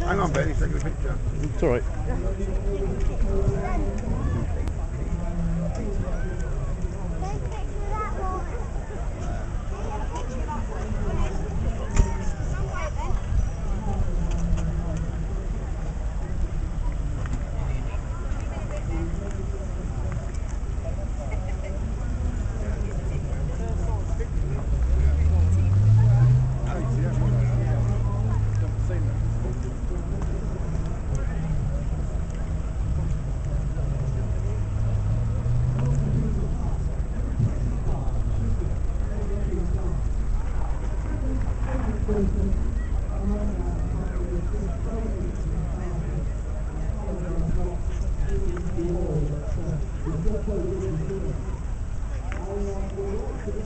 Hang on, Ben, he's taking a picture. It's alright. Thank アナウンサーの人たちが好きな顔を見るようになった。